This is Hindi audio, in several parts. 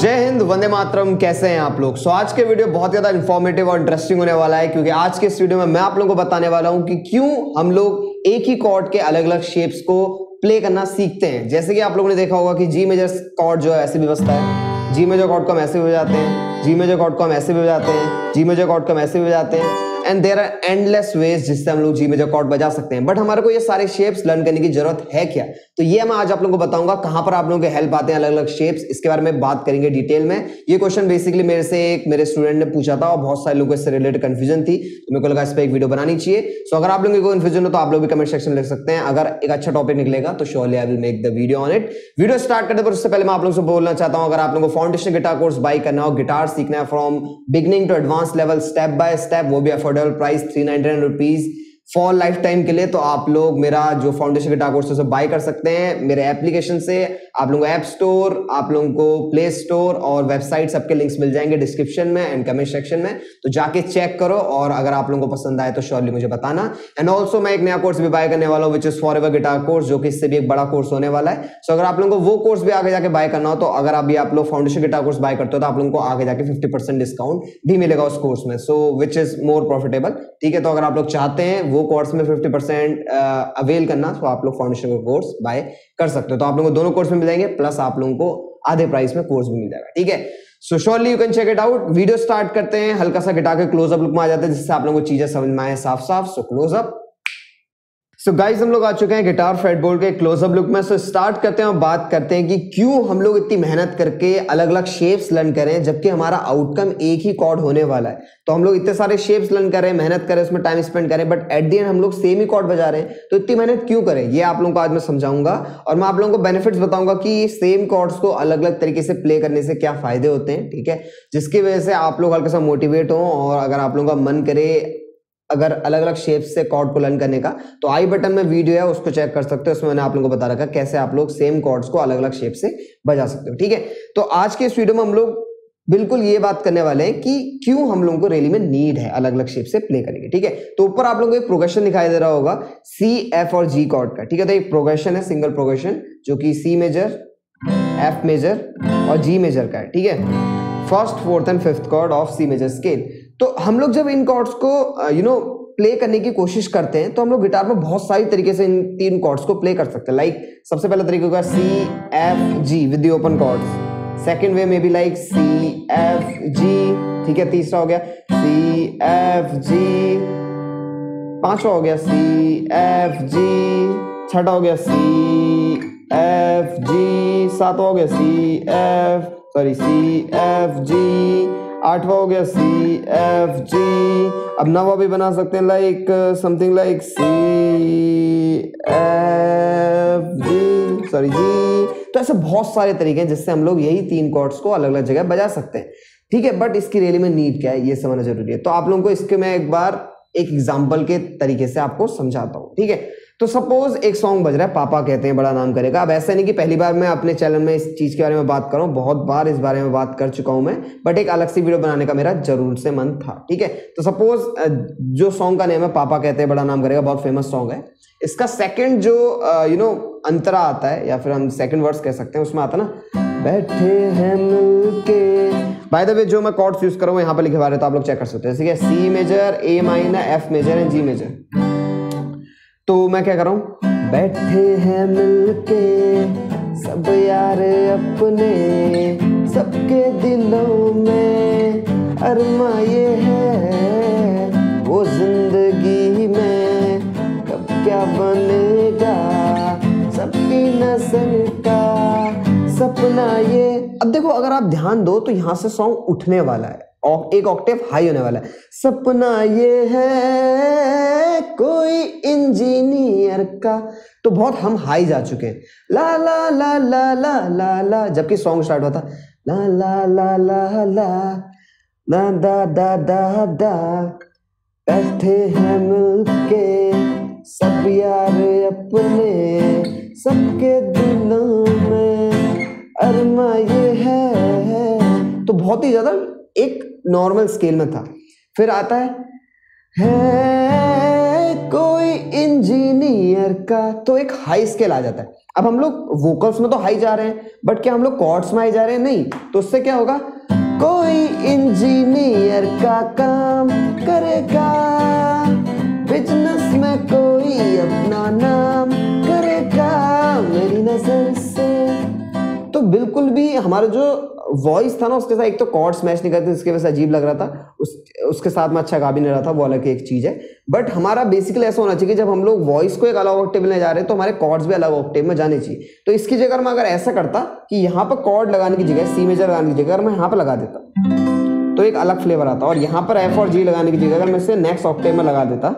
जय हिंद वंदे मातरम कैसे हैं आप लोग? सो so, आज के वीडियो बहुत ज़्यादा इन्फॉर्मेटिव और इंटरेस्टिंग होने वाला है क्योंकि आज के इस वीडियो में मैं आप लोगों को बताने वाला हूँ कि क्यों हम लोग एक ही कॉर्ड के अलग अलग शेप्स को प्ले करना सीखते हैं। जैसे कि आप लोगों ने देखा होगा कि जी मेजर कॉर्ड जो है ऐसे भी बसता है। जी मेजर कॉर्ड को हम ऐसे भी बजाते हैं जी मेजर कॉर्ड को हम ऐसे भी बजाते हैं जी मेजर कॉर्ड को हम ऐसे भी बजाते हैं। And there are endless ways जिससे हम लोग जी मेजर कॉर्ड बजा सकते हैं। बट हमारे को ये सारे शेप्स लर्न करने की ज़रूरत है क्या? तो ये मैं आज आप लोगों को बताऊँगा कहाँ पर आप लोगों के हेल्प आते हैं अलग अलग शेप्स इसके बारे में बात करेंगे डिटेल में। ये क्वेश्चन बेसिकली मेरे से एक मेरे स्टूडेंट ने पूछा था और बहुत सारे लोगों इससे रिलेटेड कंफ्यूजन थी। तो मेरे को लगा इस पर एक वीडियो बनानी चाहिए। सो अगर आप लोगों को कंफ्यूजन हो तो आप लोग भी कमेंट सेक्शन लिख सकते हैं। अगर एक अच्छा टॉपिक निकलेगा तो surely I will make the video on it video start करने पर उससे पहले मैं आप लोगों से बोलना चाहता हूँ, अगर आप लोगों को फाउंडेशन गिटार कोर्स बाई करना हो गिटार सीखना है from beginning to advance level step by step वो भी affordable model price 399 rupees. For life time के लिए तो आप लोग मेरा जो फाउंडेशन गिटार कोर्स है बाय कर सकते हैं मेरे एप्लीकेशन से आप लोगों को ऐप स्टोर आप लोगों को प्ले स्टोर और वेबसाइट सबके लिंक्स मिल जाएँगे डिस्क्रिप्शन में एंड कमेंट सेक्शन में। तो जाके चेक करो और अगर आप लोगों को पसंद आए तो श्योरली मुझे बताना। एंड ऑल्सो मैं एक नया कोर्स भी बाय करने वाला हूँ which is forever guitar course जो कि इससे भी एक बड़ा कोर्स होने वाला है। सो so, अगर आप लोगों को वो कोर्स भी आगे जाके बाय करना हो तो अगर अभी आप लोग फाउंडेशन गिटार कोर्स बाय करते हो तो आप लोगों को आगे जाके फिफ्टी डिस्काउंट भी मिलेगा उस कोर्स में। सो विच इज़ मोर प्रॉफिटेबल ठीक है? तो अगर आप लोग चाहते हैं वो कोर्स में फिफ्टी परसेंट अवेल करना तो आप लोग फाउंडेशन का कोर्स बाय कर सकते हो। तो आप लोगों को दोनों कोर्स में मिल जाएँगे प्लस आप लोगों को आधे प्राइस में कोर्स भी मिल जाएगा, ठीक है? So surely you can check it out video start करते हैं, हल्का सा गिटा के क्लोजअप लुक में आ जाते हैं, जिससे आप लोगों को चीज़ें समझ में आए साफ़ साफ़ so closeup so so guys हम लोग आ चुके हैं गिटार फ्रेडबोर्ड के क्लोजअप लुक में। सो so स्टार्ट करते हैं और बात करते हैं कि क्यों हम लोग इतनी मेहनत करके अलग अलग शेप्स लर्न करें जबकि हमारा आउटकम एक ही कॉर्ड होने वाला है। तो हम लोग इतने सारे शेप्स लर्न करें मेहनत करें उसमें टाइम स्पेंड करें बट एट दी एंड हम लोग सेम ही कॉर्ड बजा रहे हैं। तो इतनी मेहनत क्यों करें? ये आप लोगों को आज मैं समझाऊँगा और मैं आप लोगों को बेनिफिट्स बताऊँगा कि सेम कॉर्ड्स को अलग अलग तरीके से प्ले करने से क्या फ़ायदे होते हैं, ठीक है? जिसकी वजह से आप लोग हल्का सा मोटिवेट हो और अगर आप लोगों का मन करे अगर अलग अलग शेप से कॉर्ड को लर्न करने का तो आई बटन में वीडियो है, उसको चेक कर सकते हो। उसमें मैंने आप लोगों को बता रखा कैसे आप लोग सेम कॉर्ड्स को अलग अलग शेप से बजा सकते हो, ठीक है? तो आज के इस वीडियो में हम लोग बिल्कुल ये बात करने वाले हैं कि क्यों हम लोगों को रेली में नीड है अलग अलग शेप से प्ले करने की, ठीक है? तो ऊपर आप लोगों को एक प्रोग्रेशन दिखाई दे रहा होगा सी एफ़ और जी कॉर्ड का, ठीक है? तो एक प्रोग्रेशन है सिंगल प्रोग्रेशन जो कि सी मेजर एफ़ मेजर और जी मेजर का है, ठीक है? First fourth and fifth chord of C major scale तो हम लोग जब इन कॉर्ड्स को यू नो प्ले करने की कोशिश करते हैं तो हम लोग गिटार में बहुत सारी तरीके से इन तीन कॉर्ड्स को प्ले कर सकते हैं। लाइक like, सबसे पहला तरीका होगा C F G with open chords second way में भी लाइक सी एफ़ जी ठीक है तीसरा हो गया। सी एफ़ जी पांचवा हो गया सी एफ़ जी छठा हो गया सी एफ़ जी सातवा हो गया C F sorry C F G आठवा हो गया सी एफ़ जी अब नवा भी बना सकते हैं like something like C F G sorry G तो ऐसे बहुत सारे तरीके हैं जिससे हम लोग यही तीन कॉर्ड्स को अलग अलग जगह बजा सकते हैं। ठीक है बट इसकी रेली में नीड क्या है, ये समझना ज़रूरी है। तो आप लोगों को इसके मैं एक बार एक एग्ज़ाम्पल के तरीके से आपको समझाता हूँ। ठीक है तो सपोज़ एक सॉन्ग बज रहा है, पापा कहते हैं, बड़ा नाम करेगा। अब ऐसा नहीं कि पहली बार मैं अपने चैनल में इस चीज़ के बारे में बात करूँ, बहुत बार इस बारे में बात कर चुका हूँ मैं बट एक अलग सी वीडियो बनाने का मेरा ज़रूर से मन था, ठीक है? तो सपोज़ जो सॉन्ग का नेम है, पापा कहते हैं, बड़ा नाम करेगा, बहुत फ़ेमस सॉन्ग है। इसका सेकंड जो यू नो अंतरा आता है, या फिर हम सेकेंड वर्ड्स कह सकते हैं, उसमें आता ना, बैठे हैं बाय द वे जो मैं कॉर्ड्स यूज़ कर रहा हूँ, यहाँ पर लिखे हुए तो आप लोग चेक कर सकते हैं, ठीक है? C major A minor F major and G major तो मैं क्या कर रहा हूँ? बैठे हैं मिलके, सब यार अपने, सबके दिलों में अरमा ये है। वो ज़िंदगी में कब क्या बनेगा? सबकी नज़र का सपना ये। अब देखो, अगर आप ध्यान दो तो यहाँ से सॉन्ग उठने वाला है। एक ऑक्टेव हाई होने वाला है सपना ये है कोई इंजीनियर का तो बहुत हम हाई जा चुके हैं ला ला ला ला ला ला ला जबकि सॉन्ग स्टार्ट होता ला ला ला ला ला ला दा दा दा दा बैठे हैं मिलके सब यार अपने सबके दिलों में अरमा ये है तो बहुत ही ज़्यादा एक नॉर्मल स्केल में था। फिर आता है है कोई इंजीनियर का? तो एक हाई स्केल आ जाता है। अब हम लोग वोकल्स में तो हाई जा रहे हैं बट क्या हम लोग कॉर्ड्स में हाई जा रहे हैं? नहीं। तो उससे क्या होगा? कोई इंजीनियर का काम करेगा। बिज़नेस में कोई अपना नाम करेगा। मेरी नज़र से। तो बिल्कुल भी हमारा जो वॉइस था ना, उसके साथ एक तो कॉर्ड्स मैच नहीं करते इसके वजह से अजीब लग रहा था। उस, उसके साथ में अच्छा गा भी नहीं रहा था, वो अलग एक चीज़ है। बट हमारा बेसिकली ऐसा होना चाहिए कि जब हम लोग वॉइस को एक अलग ऑक्टेव में जा रहे हैं तो हमारे कॉर्ड्स भी अलग ऑक्टेव में जाने चाहिए। तो इसकी जगह मैं अगर ऐसा करता कि यहाँ पर कॉर्ड लगाने की जगह सी मेजर लगाने की जगह मैं यहाँ पर लगा देता। तो एक अलग फ्लेवर आता और यहाँ पर एफ़ और जी लगाने की जगह अगर मैं इसे नेक्स्ट ऑक्टेव में लगा देता,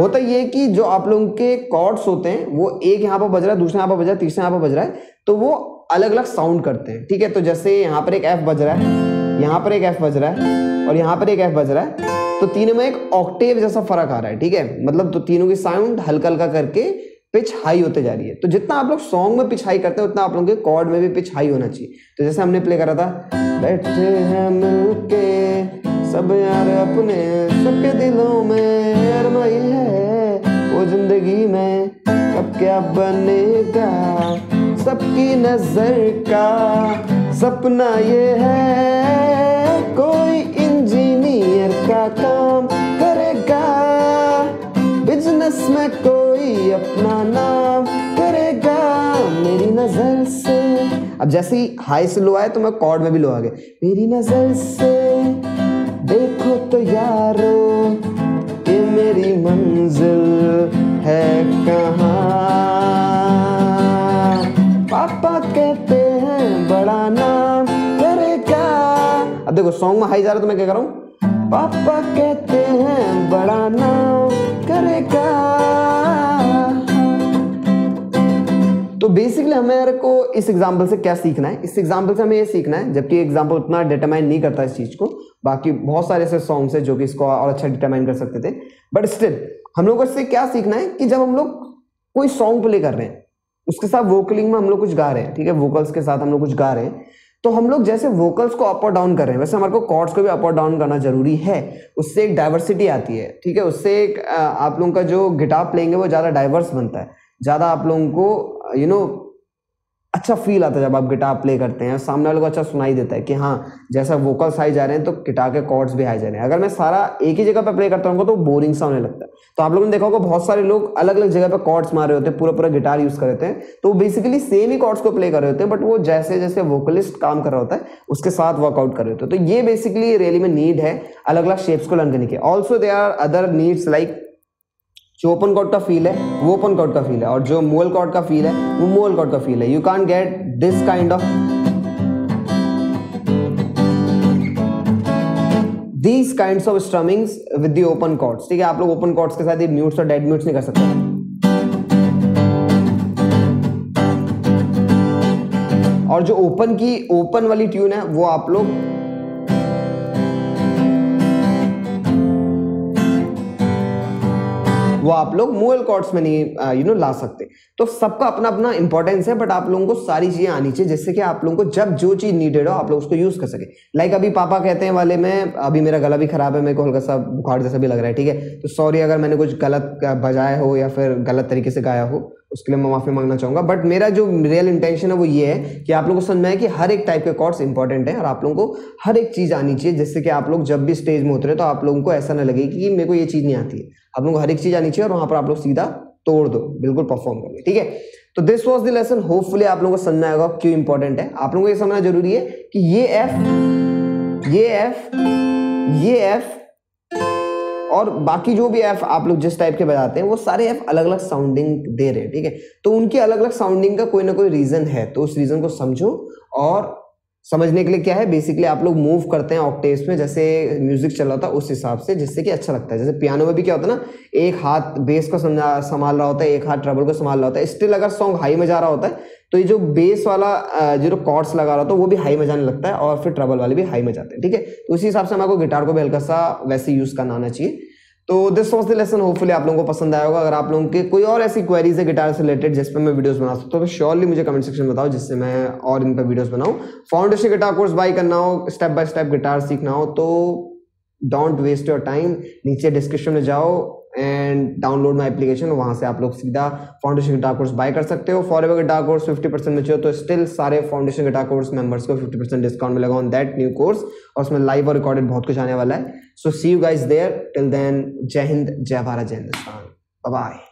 होता ये कि जो आप लोगों के कॉर्ड्स होते हैं, वो एक यहाँ पर बज रहा है, दूसरा यहाँ पर बज रहा है, तीसरा यहाँ पर बज रहा है तो वो अलग अलग साउंड करते हैं। ठीक है? तो जैसे यहाँ पर एक एफ़ बज रहा है, यहाँ पर एक एफ़ बज रहा है, और यहाँ पर एक एफ़ बज रहा है तो तीनों में एक ऑक्टेव जैसा फ़र्क आ रहा है। ठीक है? मतलब तो तीनों की साउंड हल्का हल्का करके पिच हाई होते जा रही है। तो जितना आप लोग सॉन्ग में पिच हाई करते हैं, उतना आप लोगों के कॉर्ड में भी पिच हाई होना चाहिए। तो जैसे हमने प्ले करा था, बैठे हैं मिलके, सब यार अपने, सबके दिलों में अरमाई है, वो ज़िंदगी में अब क्या बनेगा? सबकी नज़र का सपना ये है, कोई अब जैसे ही हाई से लो आए तो मैं कॉर्ड में भी लो आ गए मेरी नज़र से देखो तो यारो, ये मेरी मंजिल है कहाँ? पापा कहते हैं बड़ा नाम करेगा अब देखो सॉन्ग में हाई जा रहा तो मैं क्या कर रहा हूँ? पापा कहते हैं बड़ा नाम करेगा तो बेसिकली हमें को इस एग्ज़ाम्पल से क्या सीखना है? इस एग्ज़ाम्पल से हमें ये सीखना है, जबकि एग्ज़ाम्पल उतना डिटरमाइन नहीं करता इस चीज़ को। बाकी बहुत सारे ऐसे सॉन्ग्स है जो कि इसको और अच्छा डिटरमाइन कर सकते थे। बट स्टिल हम लोग इससे क्या सीखना है कि जब हम लोग कोई सॉन्ग प्ले कर रहे हैं, उसके साथ वोकलिंग में हम लोग कुछ गा रहे हैं, ठीक है? वोकल्स के साथ हम लोग कुछ गा रहे हैं तो हम लोग जैसे वोकल्स को अप और डाउन कर रहे हैं, वैसे हमारे को कॉर्ड्स को भी अप और डाउन करना ज़रूरी है। उससे एक डाइवर्सिटी आती है, ठीक है? उससे एक आप लोगों का जो गिटार प्लेइंग है वो ज़्यादा डाइवर्स बनता है। ज़्यादा आप लोगों को यू नो अच्छा फील आता है जब आप गिटार प्ले करते हैं, सामने वाले को अच्छा सुनाई देता है कि हाँ जैसा वोकल्स हाई जा रहे हैं तो गिटार के कॉर्ड्स भी हाई जा रहे हैं। अगर मैं सारा एक ही जगह पर प्ले करता हूँ तो बोरिंग सा होने लगता है। तो आप लोगों ने देखा होगा, बहुत सारे लोग अलग अलग जगह पर कॉर्ड्स मार रहे होते हैं पूरा पूरा गिटार यूज़ कर रहे हैं। तो बेसिकली सेम ही कॉर्ड्स को प्ले कर रहे होते हैं बट वो जैसे जैसे वोकलिस्ट काम कर रहा होता है, उसके साथ वर्कआउट कर रहे होते हैं। तो ये बेसिकली रियली में नीड है अलग अलग शेप्स को लर्न करने की also there are other needs like जो ओपन कॉर्ड का फील है, वो ओपन कॉर्ड का फील है और जो मोल कॉर्ड का फील है, वो मोल कॉर्ड का फील है। You can get this kind of these kind of strummings with the open chords ठीक है, आप लोग ओपन कॉर्ड्स के साथ म्यूट्स और डेड म्यूट्स नहीं कर सकते। और जो ओपन की ओपन वाली ट्यून है, वो आप लोग वो आप लोग मोल कॉर्ड्स में नहीं यू नो ला सकते। तो सबका अपना अपना इंपॉर्टेंस है बट आप लोगों को सारी चीज़ें आनी चाहिए, जिससे कि आप लोगों को जब जो चीज़ नीडेड हो, आप लोग उसको यूज़ कर सके। लाइक अभी पापा कहते हैं वाले में, अभी मेरा गला भी खराब है, मेरे को हल्का सा बुखार जैसा भी लग रहा है, ठीक है? तो सॉरी अगर मैंने कुछ गलत बजाया हो या फिर गलत तरीके से गाया हो। उसके लिए मैं माफ़ी मांगना चाहूँगा। बट मेरा जो रियल इंटेंशन है वो ये है कि आप लोगों को समझ में आए कि हर एक टाइप के कॉर्ड्स इंपॉर्टेंट है और आप लोगों को हर एक चीज़ आनी चाहिए जिससे कि आप लोग जब भी स्टेज में उतरे तो आप लोगों को ऐसा ना लगे कि मेरे को ये चीज़ नहीं आती है। आप लोगों को हर एक चीज़ आनी चाहिए और वहाँ पर आप लोग सीधा तोड़ दो, बिल्कुल परफॉर्म करोगे ठीक है? तो this was the lesson hopefully आप लोगों को समझ में आएगा क्यों इंपॉर्टेंट है। आप लोगों को ये समझना ज़रूरी है कि ये एफ़ ये एफ़ ये एफ़ और बाकी जो भी एफ़ आप लोग जिस टाइप के बजाते हैं, वो सारे एफ़ अलग अलग साउंडिंग दे रहे हैं, ठीक है? तो उनकी अलग अलग साउंडिंग का कोई ना कोई रीजन है तो उस रीजन को समझो और समझने के लिए क्या है? बेसिकली आप लोग मूव करते हैं ऑक्टेव्स में, जैसे म्यूज़िक चल रहा था उस हिसाब से, जिससे कि अच्छा लगता है। जैसे पियानो में भी क्या होता है ना, एक हाथ बेस को संभाल रहा होता है, एक हाथ ट्रबल को संभाल रहा होता है। स्टिल अगर सॉन्ग हाई में जा रहा होता है तो ये जो बेस वाला जो कॉर्ड्स लगा रहा होता है वो भी हाई में जाने लगता है और फिर ट्रबल वाले भी हाई में जाते हैं, ठीक है? तो उसी हिसाब से हमारे गिटार को भी हल्का सा वैसे यूज़ करना आना चाहिए। तो this was the lesson hopefully आप लोगों को पसंद आया होगा। अगर आप लोगों के कोई और ऐसी क्वेरीज है गिटार से रिलेटेड जिस पर मैं वीडियोस बना सकता हूँ तो श्योरली मुझे कमेंट सेक्शन में बताओ, जिससे मैं और इन पर वीडियोस बनाऊँ। फाउंडेशन गिटार कोर्स बाई करना हो स्टेप बाय स्टेप गिटार सीखना हो तो डोंट वेस्ट योर टाइम नीचे डिस्क्रिप्शन में जाओ एंड डाउनलोड माई एप्लीकेशन वहाँ से आप लोग सीधा फाउंडेशन गिटार कोर्स बाय कर सकते हो। Forever guitar course fifty percent में चाहिए तो स्टिल सारे फाउंडेशन गिटार कोर्स मेंबर्स को फिफ्टी परसेंट डिस्काउंट मिलेगा ऑन दैट न्यू कोर्स और उसमें लाइव और रिकॉर्डेड बहुत कुछ आने वाला है। So see you guys there till then जय हिंद जय भारत जय हिंदुस्तान बाय